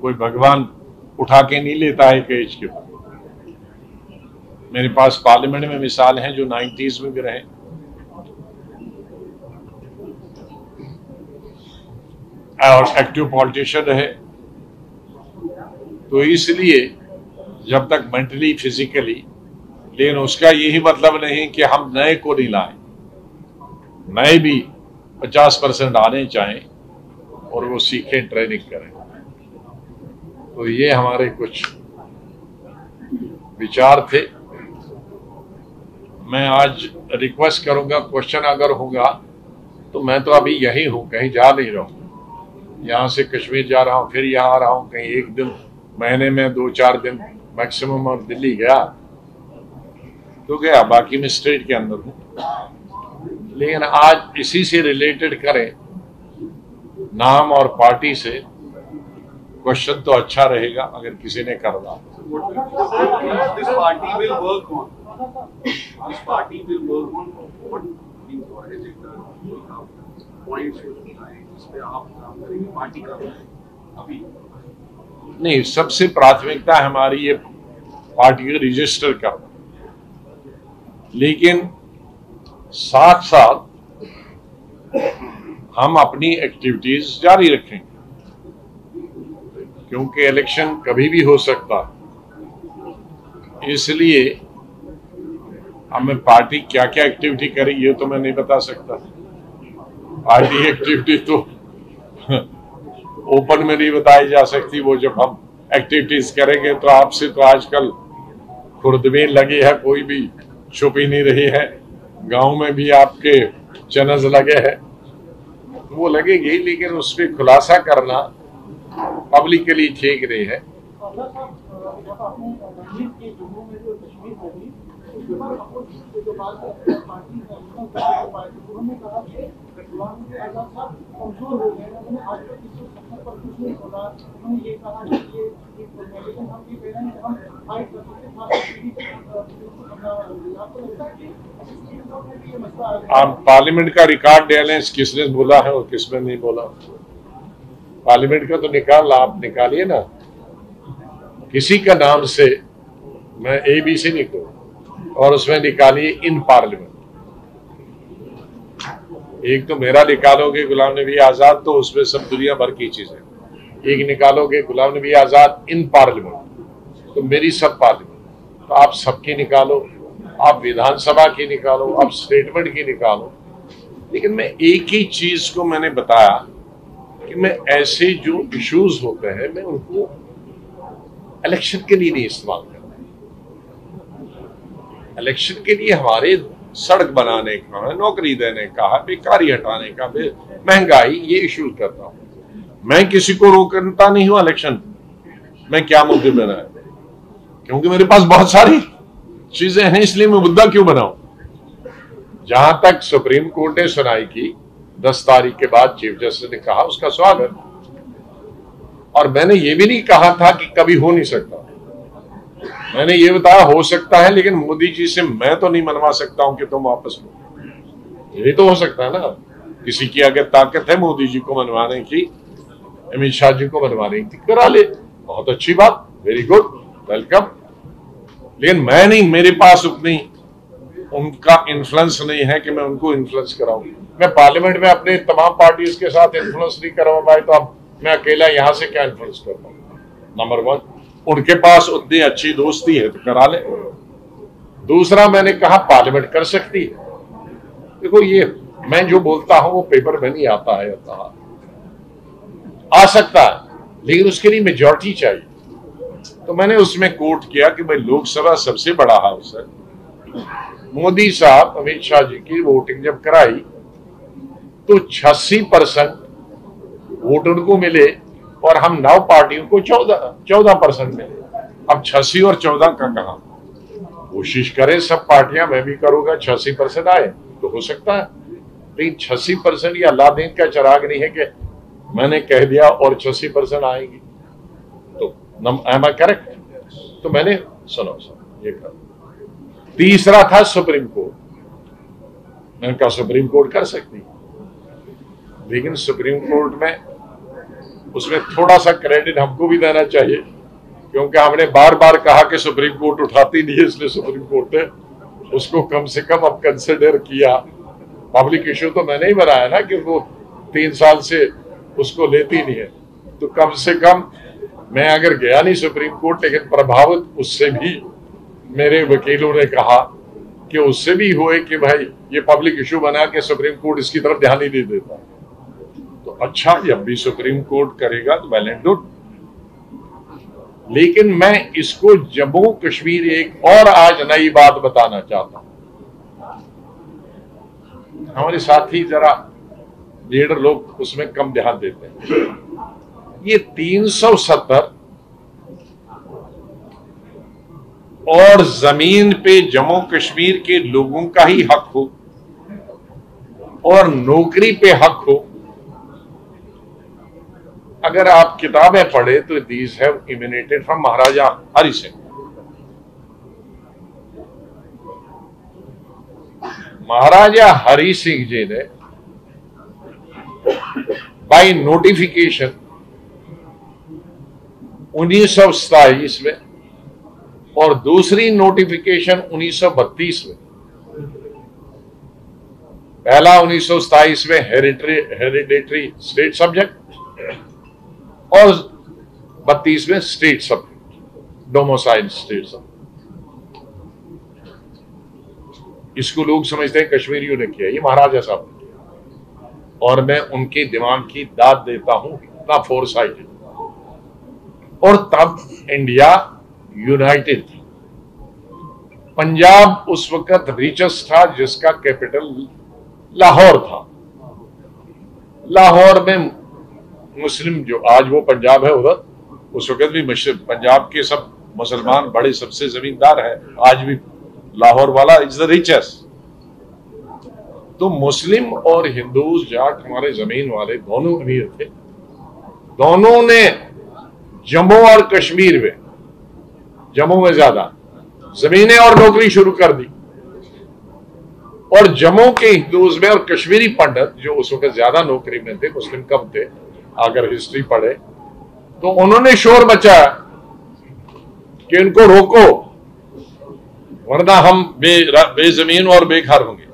कोई भगवान उठा के नहीं लेता है एज के मेरे पास पार्लियामेंट में मिसाल है जो नाइन्टीज में भी रहे। और एक्टिव पॉलिटिशियन रहे। तो इसलिए जब तक मेंटली, फिजिकली, लेकिन उसका यही मतलब नहीं कि हम नए को नहीं लाए। नए भी 50 परसेंट आने चाहें और वो सीखें ट्रेनिंग करें। तो ये हमारे कुछ विचार थे। मैं आज रिक्वेस्ट करूँगा क्वेश्चन अगर होगा तो मैं तो अभी यही हूँ, कहीं जा नहीं रहा हूँ। यहाँ से कश्मीर जा रहा हूँ, फिर यहाँ आ रहा हूँ, कहीं एक दिन, महीने में, दो चार दिन मैक्सिमम और दिल्ली गया। तो गया, बाकी मैं स्टेट के अंदर हूँ। लेकिन आज इसी से रिलेटेड करें नाम और पार्टी से क्वेश्चन तो अच्छा रहेगा अगर किसी ने कर का अभी नहीं सबसे प्राथमिकता हमारी ये पार्टी को रजिस्टर करना। लेकिन साथ साथ हम अपनी एक्टिविटीज़ जारी रखेंगे। क्योंकि इलेक्शन कभी भी हो सकता है। इसलिए हमें पार्टी क्या क्या एक्टिविटी करेगी ये तो मैं नहीं बता सकता। पार्टी एक्टिविटी तो ओपन में नहीं बताई जा सकती। वो जब हम एक्टिविटीज़ करेंगे तो आपसे तो आजकल खुर्दबीन लगी है, कोई भी छुपी नहीं रही है। गाँव में भी आपके चनज लगे हैं। तो वो लगेगी लेकिन उस पर खुलासा करना पब्लिक के लिए ठीक नहीं है। आप पार्लियामेंट का रिकॉर्ड डालें किसने बोला है और किसने नहीं बोला। पार्लियामेंट का तो निकाल, आप निकालिए ना। किसी का नाम से मैं ए बी से निकलू और उसमें निकालिए इन पार्लियामेंट। एक तो मेरा निकालोगे, गुलाम नबी आज़ाद तो उसमें सब दुनिया भर की चीज़ें। एक निकालोगे, गुलाम नबी आज़ाद, इन पार्लियामेंट। तो मेरी सब पार्लियामेंट। तो आप सबकी निकालो। आप विधानसभा की निकालो, आप स्टेटमेंट की निकालो। लेकिन मैं एक ही चीज़ को मैंने बताया कि मैं ऐसे जो इश्यूज़ होते हैं, मैं उनको इलेक्शन के लिए नहीं इस्तेमाल करता। इलेक्शन के लिए हमारे सड़क बनाने का है नौकरी देने का है बेकारी हटाने का, बे- महँगाई, ये इश्यूज़ करता हूँ। मैं किसी को रोकता नहीं हूँ इलेक्शन मैं क्या मुद्दे बनाया? क्योंकि मेरे पास बहुत सारी चीज़ें हैं इसलिए मैं मुद्दा क्यों बनाऊँ? जहाँ तक सुप्रीम कोर्ट ने सुनाई की, दस तारीख के बाद चीफ जस्टिस ने कहा उसका स्वागत। और मैंने ये भी नहीं कहा था कि कभी हो नहीं सकता। मैंने ये बताया हो सकता है, लेकिन मोदी जी से मैं तो नहीं मनवा सकता हूँ कि तुम वापस लो ये तो हो सकता है ना। किसी की अगर ताकत है मोदी जी को मनवाने की, अमित शाह जी को मनवाने की, करा ले। बहुत अच्छी बात वेरी गुड वेलकम लेकिन मैं नहीं, मेरे पास उतनी उनका इन्फ्लुएंस नहीं है कि मैं उनको इन्फ्लुएंस कराऊं। मैं पार्लियामेंट में अपने तमाम पार्टीज़ के साथ इन्फ्लुएंस नहीं करवा पाए तो अब मैं अकेला यहाँ से क्या इन्फ्लुएंस कर पाऊँ? नंबर वन उनके पास उतनी अच्छी दोस्ती है तो करा ले। दूसरा, मैंने कहा पार्लियामेंट कर सकती है। देखो ये, मैं जो बोलता हूँ वो पेपर में नहीं आता है आ सकता है, लेकिन उसके लिए मेजोरिटी चाहिए। तो मैंने उसमें कोट किया कि भाई लोकसभा सबसे बड़ा हाउस है। मोदी साहब, अमित शाह जी की वोटिंग जब कराई तो 86 परसेंट वोट उनको मिले और हम नौ पार्टियों को चौदह चौदह परसेंट मिले। अब छियासी और चौदह का कहा? कोशिश करें, सब पार्टियाँ, मैं भी करूँगा, छियासी परसेंट आए तो हो सकता है। लेकिन छियासी परसेंट या अल्लाह का चिराग नहीं है कि मैंने कह दिया और छियासी परसेंट आएगी। एम आई करेक्ट तो मैंने, सुनो सुनो, ये कर। तीसरा था सुप्रीम कोर्ट। मैंने कहा सुप्रीम कोर्ट कर सकती? लेकिन सुप्रीम कोर्ट में उसमें थोड़ा सा क्रेडिट हमको भी देना चाहिए, क्योंकि हमने बार बार कहा कि सुप्रीम कोर्ट उठाती नहीं है, इसलिए सुप्रीम कोर्ट ने उसको कम से कम अब कंसिडर किया। पब्लिक इशू तो मैंने ही बनाया ना कि वो तीन साल से उसको लेती नहीं है। तो कम से कम मैं अगर गया नहीं सुप्रीम कोर्ट, लेकिन प्रभावित उससे भी मेरे वकीलों ने कहा कि उससे भी हुए कि भाई, ये पब्लिक इशू बना के सुप्रीम कोर्ट इसकी तरफ़ ध्यान ही नहीं देता। तो अच्छा जब भी सुप्रीम कोर्ट करेगा तो वेल एंड लेकिन मैं इसको जम्मू कश्मीर एक और आज नई बात बताना चाहता हूँ। हमारे साथी जरा लीडर लोग उसमें कम ध्यान देते हैं। ये 370 और ज़मीन पे जम्मू कश्मीर के लोगों का ही हक हो और नौकरी पे हक हो। अगर आप किताबें पढ़े तो these have emanated from Maharaja Hari Singh. Maharaja Hari Singh ji ने बाई नोटिफिकेशन उन्नीस सौ सताईस में और दूसरी नोटिफिकेशन 1932 में। पहला उन्नीस सौ सत्ताईस में हेरिटरी हेरिडेटरी स्टेट सब्जेक्ट और बत्तीस में state subject domicile state subject इसको लोग समझते हैं कश्मीरियों ने किया, ये महाराजा साहब ने किया। और मैं उनके दिमाग की दाद देता हूँ, इतना फोरसाइटेड और तब इंडिया यूनाइटेड थी। पंजाब उस वक्त रिचेस्ट था जिसका कैपिटल लाहौर था। लाहौर में मुस्लिम जो आज वो पंजाब है, उधर उस वक्त भी पंजाब के सब मुसलमान बड़े सबसे जमींदार है। आज भी लाहौर वाला इज़ द रिचेस्ट तो मुस्लिम और हिंदू जाट हमारे ज़मीन वाले दोनों अमीर थे। दोनों ने जम्मू और कश्मीर में, जम्मू में ज़्यादा, जमीनें और नौकरी शुरू कर दी। और जम्मू के हिंदूज में और कश्मीरी पंडित जो उस वक्त ज़्यादा नौकरी में थे, मुस्लिम कम थे, अगर हिस्ट्री पढ़े तो उन्होंने शोर बचाया कि इनको रोको, वरना हम बे, बेजमीन और बेघर होंगे।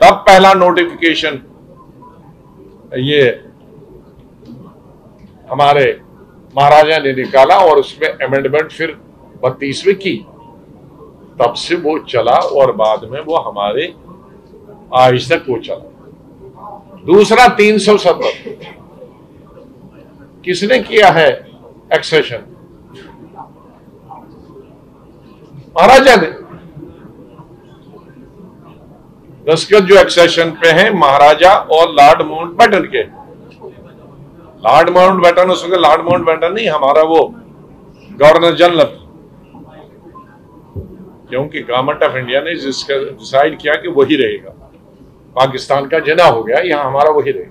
तब पहला नोटिफिकेशन ये हमारे महाराजा ने निकाला और उसमें अमेंडमेंट फिर बत्तीसवीं की। तब से वो चला और बाद में वो हमारे आज तक वो चला दूसरा तीन सौ सत्तर। किसने किया है एक्सेशन महाराजा ने। दस्खत जो एक्सेशन पे है, महाराजा और लॉर्ड माउंट बैटन के। लॉर्ड माउंट बैटन उसके लॉर्ड माउंट बैटन नहीं, हमारा वो गवर्नर जनरल। क्योंकि गवर्नमेंट ऑफ़ इंडिया ने जिसका डिसाइड किया कि वही रहेगा। पाकिस्तान का जना हो गया, यहाँ हमारा वही रहे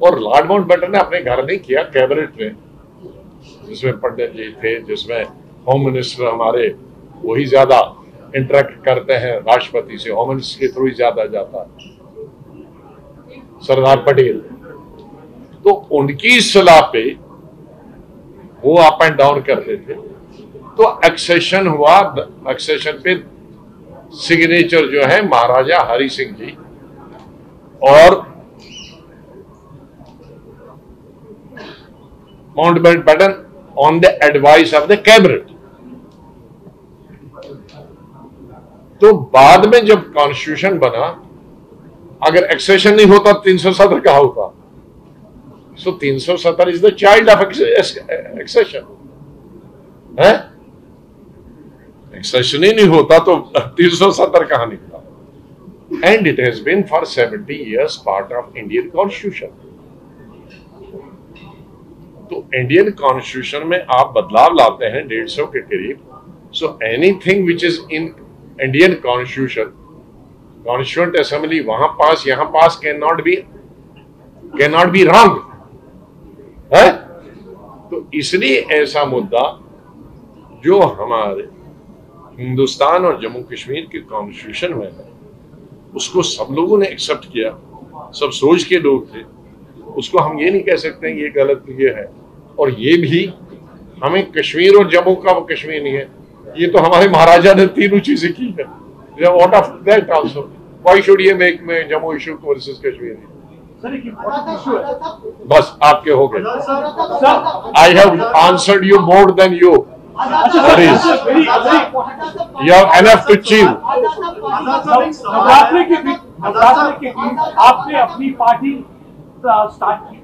और लॉर्ड माउंट बैटन ने अपने घर नहीं किया, कैबिनेट में, जिसमें पंडित जी थे, जिसमें होम मिनिस्टर हमारे वही ज़्यादा इंटरेक्ट करते हैं, राष्ट्रपति से, होम मिनिस्टर के थ्रू ही ज़्यादा जाता। सरदार पटेल। तो उनकी सलाह पे वो अप एंड डाउन करते थे। तो एक्सेशन हुआ एक्सेशन पे सिग्नेचर जो है, महाराजा हरि सिंह जी। और Mountbatten pattern on the advice of the cabinet तो बाद में जब कॉन्स्टिट्यूशन बना, अगर एक्सेशन नहीं होता, तीन सौ सत्तर कहा होता सो तीन सौ सत्तर is the child of accession है एक्सेशन ही नहीं होता तो तीन सौ सत्तर कहा निकला? And it has been for seventy years part of Indian constitution तो इंडियन कॉन्स्टिट्यूशन में आप बदलाव लाते हैं डेढ़ सौ के करीब। So anything which is in Indian constitution constituent assembly वहाँ पास, यहाँ पास can not be can not be wrong इसलिए ऐसा मुद्दा जो हमारे हिंदुस्तान और जम्मू कश्मीर के कॉन्स्टिट्यूशन में है, उसको सब लोगों ने एक्सेप्ट किया, सब सोच के लोग थे, उसको हम ये नहीं कह सकते ये गलत ये है। और ये भी हमें कश्मीर और जम्मू का वो कश्मीर नहीं है। ये तो हमारे महाराजा ने तीनों चीज़ें की है। Of that also why should ये मेक में जम्मू इशू वर्सेस कश्मीर? बस आपके हो गए। I have answered you more than you is, you have enough to achieve. Navratri के बीच नवरात्रि के बीच आपने अपनी पार्टी स्टार्ट की।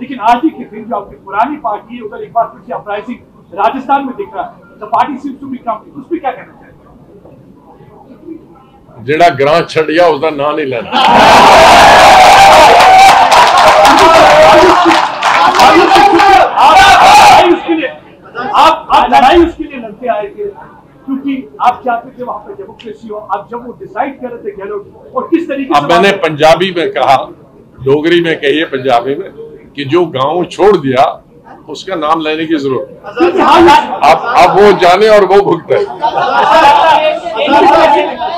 लेकिन आज ही के दिन जो आपकी पुरानी पार्टी है उधर एक बार फिर से अपराइजिंग राजस्थान में दिख रहा है। The party seems to be कम उस पर क्या कहना चाहिए ਜਿਹੜਾ ਗ੍ਰਾਂ ਛੱਡਿਆ ਉਸ ਦਾ ਨਾਂ ਨਹੀਂ ਲੈਣਾ आप आप लड़ाई उसके लिए लड़ते आए थे क्योंकि आप चाहते थे वहां पे डेमोक्रेसी हो आप जब वो डिसाइड कर रहे थे गहलोत और किस तरीके अब मैंने पंजाबी में कहा डोगरी में कहिए पंजाबी में कि जो गांव छोड़ दिया उसका नाम लेने की ज़रूरत अब अब वो जाने और वो भुगते।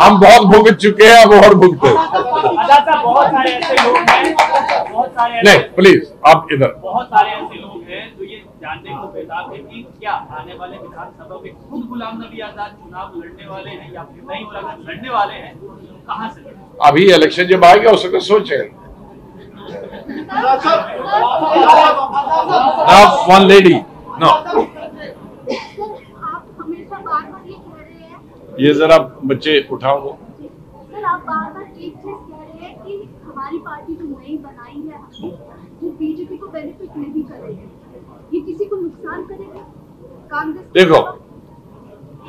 हम बहुत भुगत चुके हैं अब और भुगते। बहुत सारे ऐसे लोग हैं नहीं प्लीज़ आप इधर। बहुत सारे ऐसे लोग हैं जो ये जानने को बेताब है कि क्या आने वाले विधानसभा में खुद गुलाम नबी आज़ाद चुनाव लड़ने वाले हैं या फिर नहीं अगर लड़ने वाले हैं? कहाँ से? अभी इलेक्शन जब आएगा उसको सोचे। Now one lady. No. ये कह रहे हैं ये जरा बच्चे उठाओ। वो सर आप बार बार एक चीज़ कह रहे हैं कि हमारी पार्टी जो नई बनाई है वो बीजेपी को बेनिफिट नहीं करेगी। ये किसी को नुकसान करेगा? कांग्रेस देखो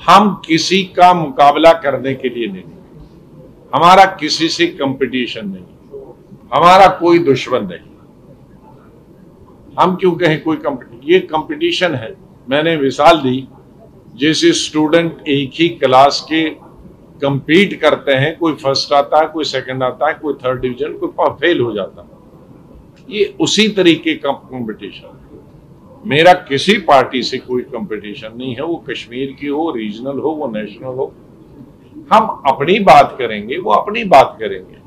हम किसी का मुकाबला करने के लिए नहीं। हमारा किसी से कंपटीशन नहीं। हमारा कोई दुश्मन नहीं। हम क्यों कहें कोई कंपटी ये कंपटीशन है। मैंने मिसाल दी, जैसे स्टूडेंट एक ही क्लास के कंपीट करते हैं, कोई फ़र्स्ट आता है, कोई सेकंड आता है, कोई थर्ड डिवीज़न कोई फेल हो जाता है। ये उसी तरीके का कंपटीशन मेरा किसी पार्टी से कोई कंपटीशन नहीं है, वो कश्मीर की हो रीजनल हो, वो नेशनल हो। हम अपनी बात करेंगे, वो अपनी बात करेंगे।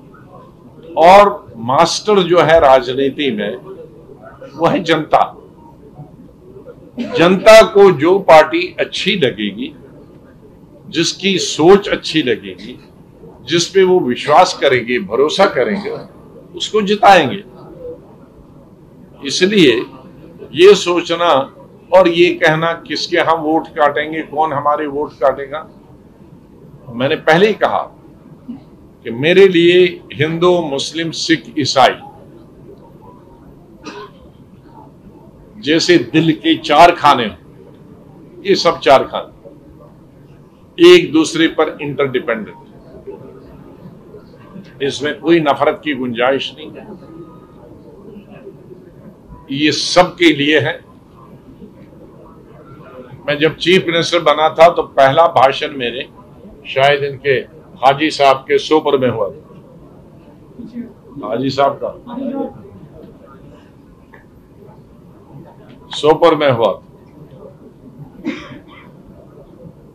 और मास्टर जो है राजनीति में वो है जनता। जनता को जो पार्टी अच्छी लगेगी, जिसकी सोच अच्छी लगेगी जिस पे वो विश्वास करेंगे, भरोसा करेंगे, उसको जिताएँगे। इसलिए ये सोचना और ये कहना, किसके हम वोट काटेंगे, कौन हमारे वोट काटेगा, मैंने पहले ही कहा कि मेरे लिए हिंदू, मुस्लिम, सिख, ईसाई, जैसे दिल के चार खाने ये सब चार खाने, एक दूसरे पर इंटरडिपेंडेंट इसमें कोई नफरत की गुंजाइश नहीं है। ये सबके लिए है। मैं जब चीफ मिनिस्टर बना था तो पहला भाषण मेरे, शायद इनके हाजी साहब के सोपर में हुआ था। हाजी साहब का। सोपर में हुआ था।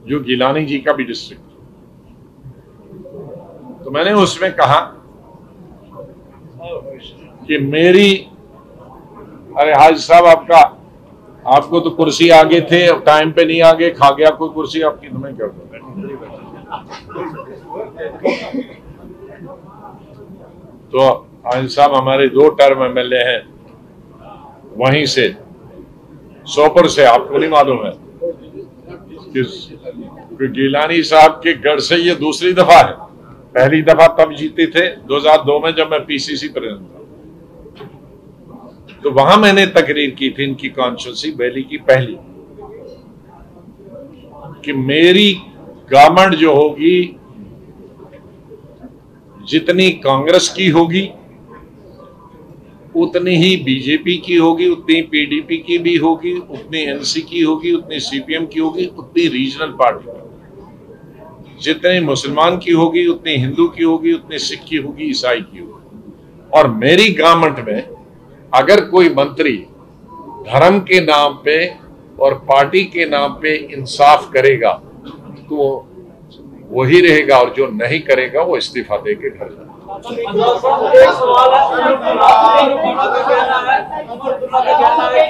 जो गिलानी जी का भी डिस्ट्रिक्ट तो मैंने उसमें कहा कि मेरी, अरे हाजी साहब आपका, आपको तो कुर्सी आगे थे टाइम पे नहीं आगे, खा गया कोई कुर्सी, आपकी तो मैं क्या तो हाजी साहब हमारे दो टर्म एमएलए हैं। वहीं से, सोपर से, आपको नहीं मालूम है कि गिलानी साहब के गढ़ से ये दूसरी दफ़ा है। पहली दफ़ा तब जीते थे 2002 में जब मैं पीसीसी प्रेसिडेंट था। तो वहाँ मैंने तकरीर की थी इनकी कॉन्स्टिट्यूंसी वैली की पहली। कि मेरी गवर्नमेंट जो होगी जितनी कांग्रेस की होगी, उतनी ही बीजेपी की होगी, उतनी पीडीपी की भी होगी, उतनी एनसी की होगी, उतनी सीपीएम की होगी, उतनी रीजनल पार्टी की जितनी मुसलमान की होगी, उतनी हिंदू की होगी, उतनी सिख की होगी, ईसाई की होगी। और मेरी गवर्नमेंट में अगर कोई मंत्री धर्म के नाम पे और पार्टी के नाम पे इंसाफ करेगा तो वही रहेगा और जो नहीं करेगा वो इस्तीफा दे के घर जाएगा। एक सवाल है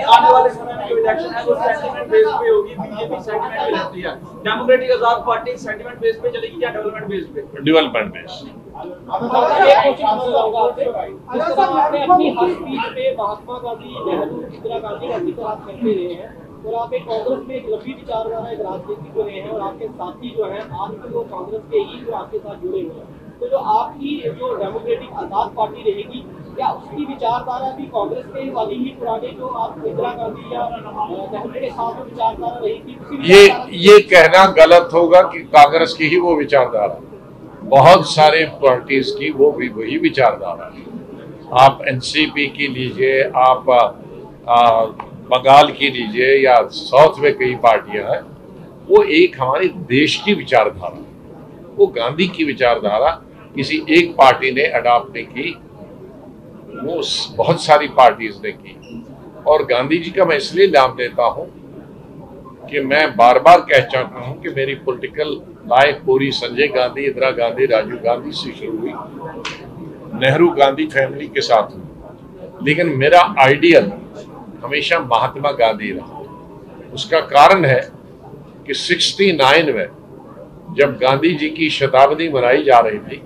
आने वाले समय में जो इलेक्शन है वो सेंटिमेंट बेस पे होगी बीजेपी सेंटिमेंट पे चलती है Democratic Azad Party sentiment base पे चलेगी या डेवलपमेंट बेस पे डेवलपमेंट बेस अपनी हर स्पीच पे महात्मा गांधी नेहरू इंदिरा गांधी का ज़िक्र आप करते रहे हैं। और आप एक कांग्रेस में एक लंबी विचारधारा एक राजनीतिक रहे हैं और आपके साथी जो हैं आज भी वो कांग्रेस के ही जो आपके साथ जुड़े हुए हैं। तो जो आपकी जो डेमोक्रेटिक आज़ाद पार्टी रहेगी क्या उसकी विचारधारा भी कांग्रेस के वाली ही पुराने जो आप इंदिरा गांधी या नेहरू के साथ जो विचारधारा रही थी ये ये कहना गलत होगा कि कांग्रेस की ही वो विचारधारा बहुत सारे पार्टीज़ की वो भी वही विचारधारा है। आप एनसीपी की लीजिए आप आ, आ, बंगाल की लीजिए या साउथ में कई पार्टियाँ हैं, वो एक हमारे देश की विचारधारा, वो गांधी की विचारधारा किसी एक पार्टी ने अडॉप्ट नहीं की, वो बहुत सारी पार्टीज़ ने की। और गांधी जी का मैं इसलिए नाम लेता हूँ कि मैं बार बार कह चाहता हूँ कि मेरी पॉलिटिकल लाइफ पूरी संजय गांधी, इंदिरा गांधी, राजीव गांधी से शुरू हुई। नेहरू गांधी फैमिली के साथ हुई। लेकिन मेरा आइडियल हमेशा महात्मा गांधी रहा। उसका कारण है कि 69 में जब गांधी जी की शताब्दी मनाई जा रही थी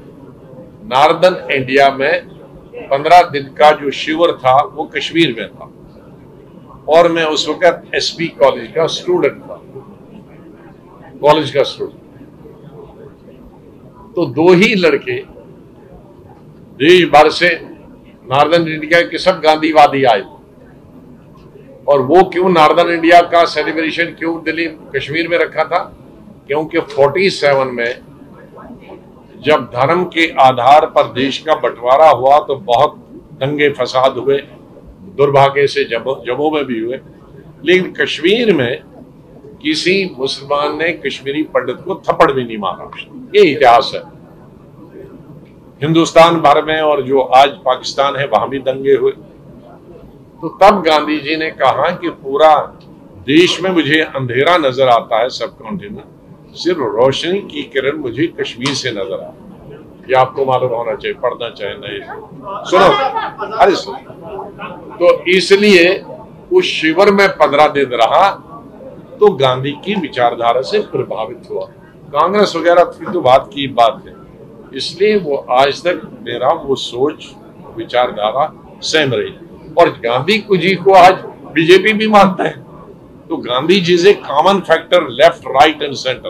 नार्दर्न इंडिया में 15 दिन का जो शिविर था, वो कश्मीर में था। और मैं उस वक्त एसपी कॉलेज का स्टूडेंट था। कॉलेज का स्टूडेंट। तो दो ही लड़के देश भर से नार्दर्न इंडिया के सब गांधीवादी आए थे और वो क्यों नार्दर्न इंडिया का सेलिब्रेशन क्यों दिल्ली, कश्मीर में रखा था? क्योंकि 47 में जब धर्म के आधार पर देश का बंटवारा हुआ तो बहुत दंगे फसाद हुए, दुर्भाग्य से जम्मू में भी हुए। लेकिन कश्मीर में किसी मुसलमान ने कश्मीरी पंडित को थप्पड़ भी नहीं मारा। ये इतिहास है। हिंदुस्तान भर में और जो आज पाकिस्तान है, वहाँ भी दंगे हुए। तो तब गांधी जी ने कहा कि पूरा देश में मुझे अंधेरा नज़र आता है सब कॉन्टिनेंट सिर्फ़ रोशनी की किरण मुझे कश्मीर से नज़र है। ये आपको मालूम होना चाहिए, पढ़ना चाहिए, नहीं। सुनो, अरे सुनो। तो इसलिए उस शिविर में पंद्रह दिन रहा तो गांधी की विचारधारा से प्रभावित हुआ। कांग्रेस वगैरह की तो बात की बात है। इसलिए वो आज तक मेरा वो सोच, विचारधारा सेम रही। और गांधी जी को आज बीजेपी भी मानता है। तो गांधी जी से common factor left right and centre